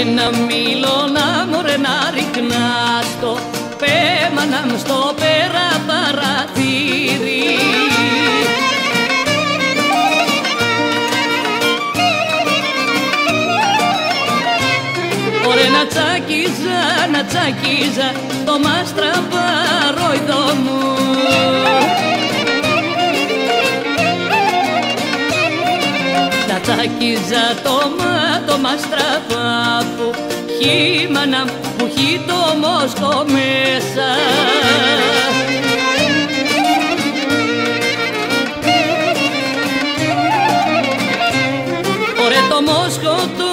Ένα μίλο μωρέ να ρίχνας στο πέμανα μου στο πέρα παρατήρη. Ωραία να τσάκιζα, να τσάκιζα το μάστρα παρόιδο μου Να τσάκιζα το μάστρα το μάστρα που χείμανα που έχει το μόσκο μέσα. Ωραία το μόσκο, το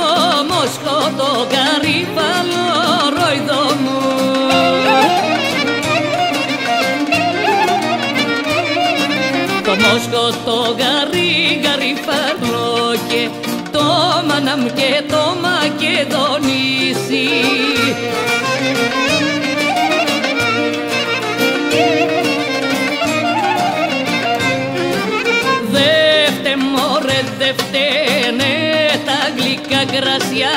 μόσκο, το καρύφαλο ρόιδο μου. Το μόσκο, το γαρί, γαριφαλό και το μαναμ και το μακεδονήσι Δεύτε μωρέ, δεύτε ναι, τα γλυκά κρασιά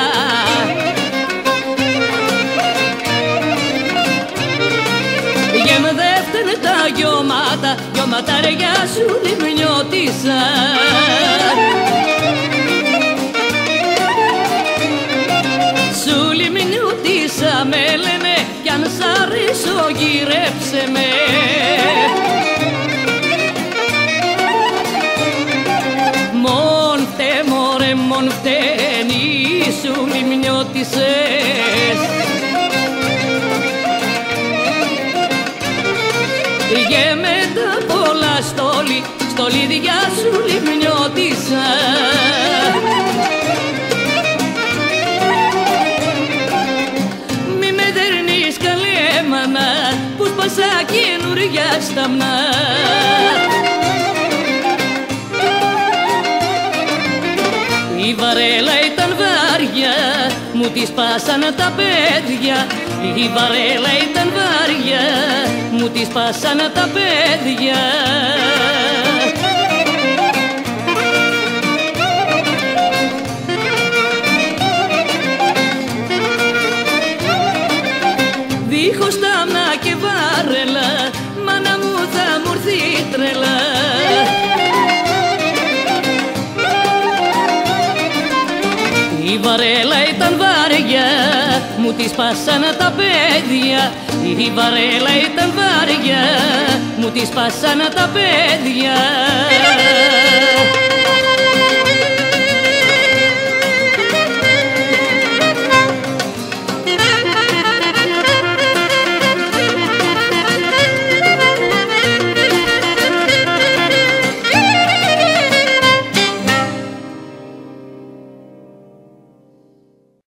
Για με δεύτενε τα γιώματα, γιώματα ρε για σου λιμνιώτησα αν σ' αρέσω γυρέψε με. Μον φτε μωρέ μον φταίνει σου λιμνιώτησες Πήγε με τα πολλά στόλι, στολίδια σου που σπάσα καινούρια σταμνά Η βαρέλα ήταν βάρια, μου της σπάσανε τα πέδια. Η βαρέλα ήταν βάρια, μου της σπάσανε τα πέδια. Δίχως τάμνα Η βαρέλα ήταν βαριά, μου τη σπάσανε τα πέδια. Η βαρέλα ήταν βαριά, μου τη σπάσανε τα πέδια.